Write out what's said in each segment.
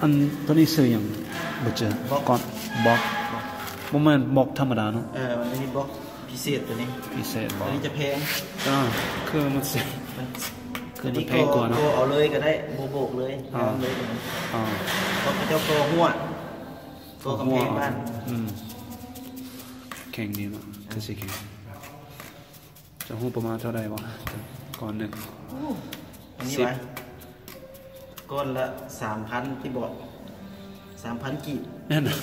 อันตัวนี้ซื้ออย่างบ่เจอบ็อกก่อนบอกบ่แม่นบอกธรรมดาเนาะเออมันมีบล็อกพิเศษตัวนี้พิเศษบตัอวกนี้จะแพงอ่าคือมันสิมันคือมันนี้แพงกว่าเนอะโเอาเลยก็ได้โบโบกเลยอ่าเอาเลยตัวนี้อ่าเพราะเจ้าโกหัวโกกำแพงบ้านอืมแข่งดีเนาะคือสิแข่งจะฮู้ประมาณเท่าใดวะก่อนหนึ่งอันนี้สิบวะ ก้อนละสามพันที่บอกสามพันกีบแน่นอน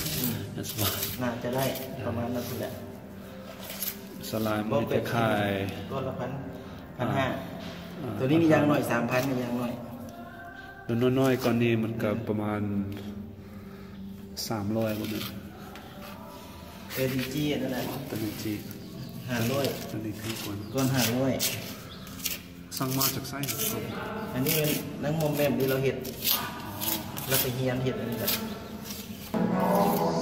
นั่นสบายน่าจะได้ประมาณนั้นแหละสลายมันจะคล้ายก้อนละพันพันห้าอ่าตัวนี้มียางหน่อยสามพันมียางหน่อยตัวน้อยๆก่อนนี้มันก็ประมาณ300บ่แม่นเอดีจีนั่นแหละตัวนี้จีห้าร้อยตัวนี้คือกว่าก้อนห้าร้อย สั่งมาจากไส้อันนี้เป็นนังโมเมมที่เราเห็ดเราไปเฮียนเห็ดอันนี้แหละของ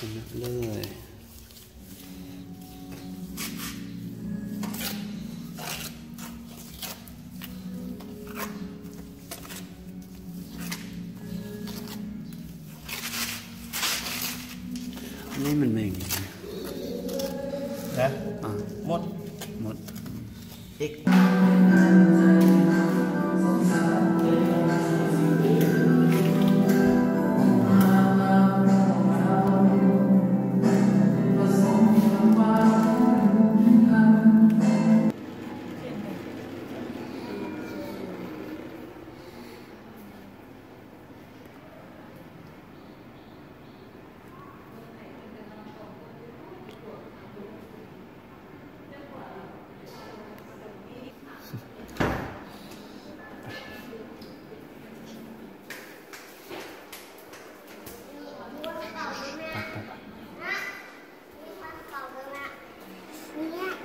Xin lời Lấy mình mình Dạ? À. Một Một X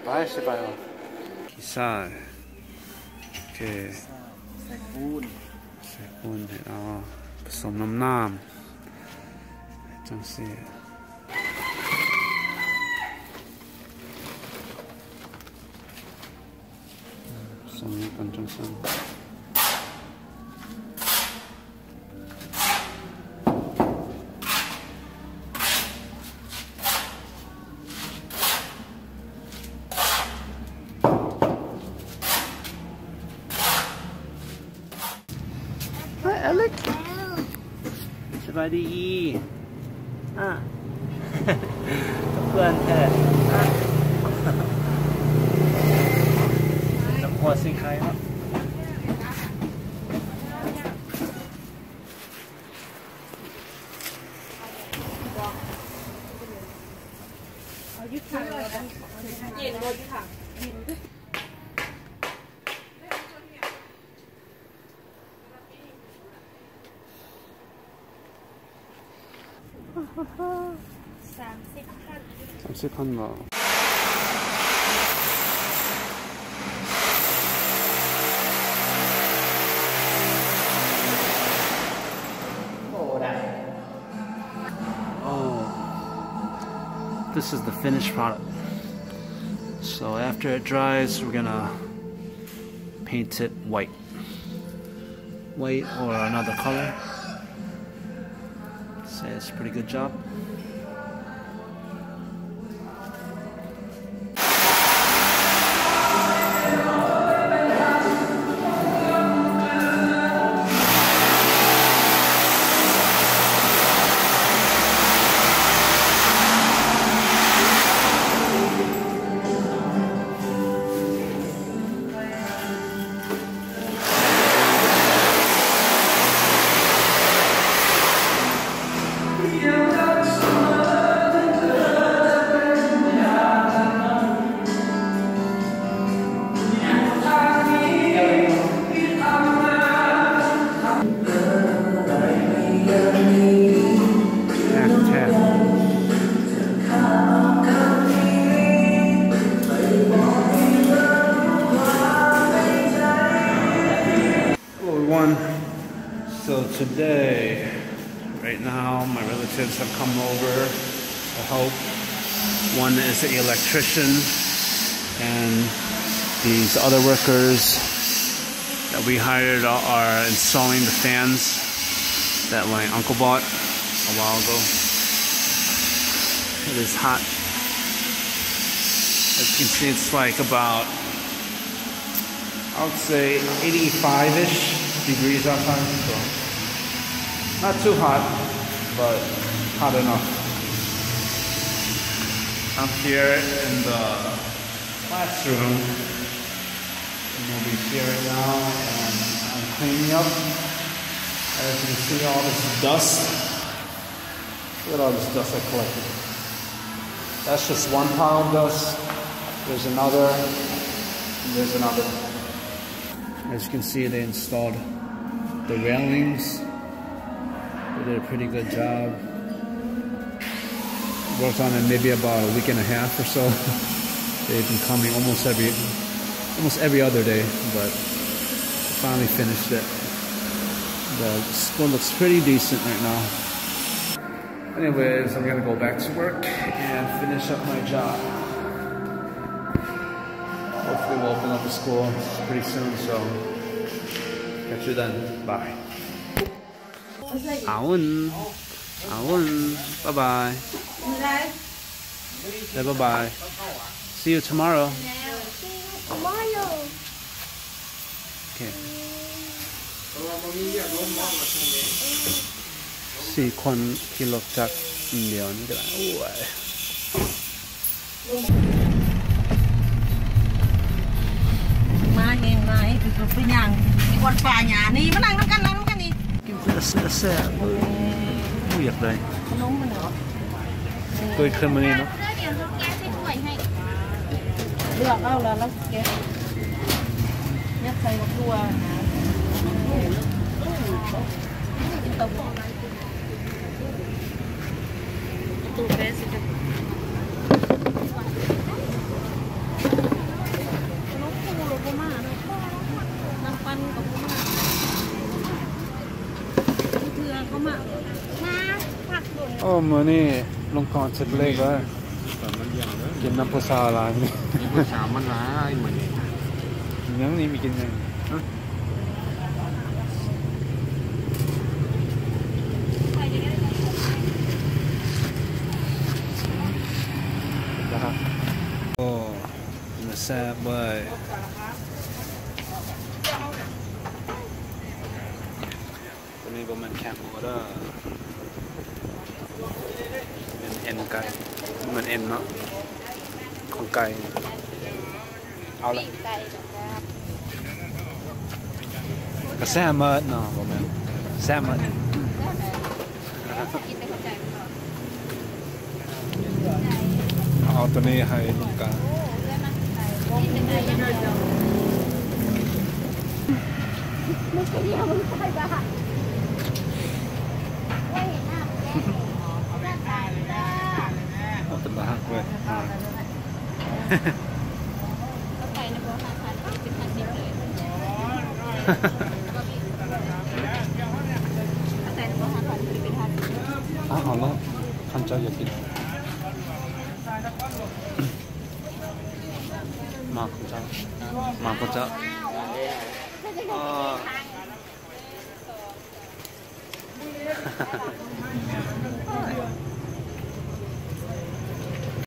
날씨 봐요. 기산. 이렇게. 세군. 세군. 아, 부섬남남. 정씨. 부섬남 정상. balik. Sebab dia. Ha. สามสิบพันบาท โอ้ได้ Oh, this is the finished product. So after it dries, we're gonna paint it white. White or another color. Say it's a pretty good job. Today, right now, my relatives have come over to help. One is the electrician, and these other workers that we hired are- installing the fans that my uncle bought a while ago. It is hot. As you can see, it's like about, I would say 85-ish degrees outside, so not too hot, but hot enough. I'm here in the classroom, and we'll be here right now, and I'm cleaning up. As you can see, all this dust. Look at all this dust I collected. That's just one pile of dust. There's another. There's another. As you can see, they installed the railings. Did a pretty good job. Worked on it maybe about a week and a half or so. They've been coming almost every, almost every other day, but finally finished it. The school looks pretty decent right now. Anyways, I'm gonna go back to work and finish up my job. Hopefully we'll open up the school pretty soon, so catch you then. Bye. Aun. Aun. Bye bye. Say bye bye. See you tomorrow. Tomorrow. Okay. สี่คนขี่รถจากอินเดียนี่ก็ได้โอ้ยมาเองมาให้คือเป็นอย่างมีคนฝ่าหยานี่มานั่งน้ำกันนั่งน้ำกัน xe với việc đây tôi không nên nó được đâu là nó kìa. Nhất thầy một đua. Tụi bé sẽ được Nó khu rồi cô mà Năm quan มานี่เนาะเดี๋ยวเขาแก้ให้ถ้วยให้เลือกเอาแล้วแล้วแกะยัดใส่กับตัวกินตบตู้แกสิจะขนมปูหรือปูม่าเนาะน้ำปั้นกับปูม่าเถื่อเขามามาผักดุนโอ้มือนี่ลงกรเสร็จเลยก็กินน้ำพุทราอะไรนี่มีผู้สาวมันร้ายเหมือนยังนี่มีกินยังนะครับโอ้มาแซ่บเว้ยตัว นี้ก็มันแคมหมูเด้อเป็นเอ็นไก่มันเอ็นเนาะของไก่เอาละก็แซ่บเมิดเนาะบ่แม่นแซ่บเมิดเอาตัวนี้ให้ลูกกาเอา เป็นละหักเว้ยอ่าเอาเอาแล้วท่านเจ้าอยากกินมาคุณเจ้ามาคุณเจ้า Hi.